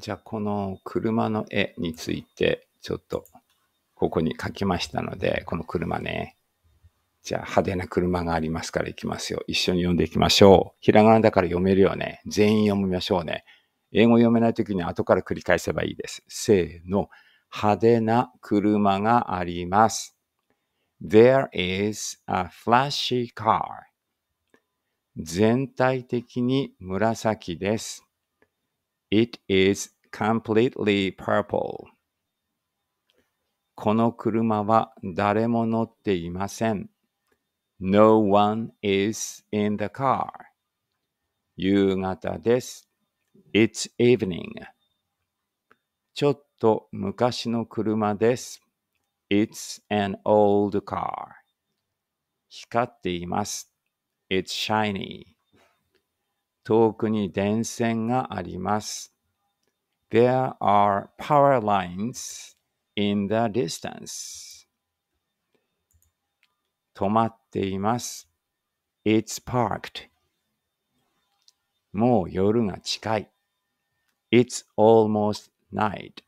じゃあ、この車の絵について、ちょっと、ここに書きましたので、この車ね。じゃあ、派手な車がありますから行きますよ。一緒に読んでいきましょう。ひらがなだから読めるよね。全員読みましょうね。英語読めないときに後から繰り返せばいいです。せーの。派手な車があります。There is a flashy car. 全体的に紫です。It is completely purple. この車は誰も乗っていません。No one is in the car. 夕方です。It's evening. ちょっと昔の車です。It's an old car. 光っています。It's shiny. 遠くに電線があります。There are power lines in the distance. 止まっています。It's parked. もう夜が近い。It's almost night.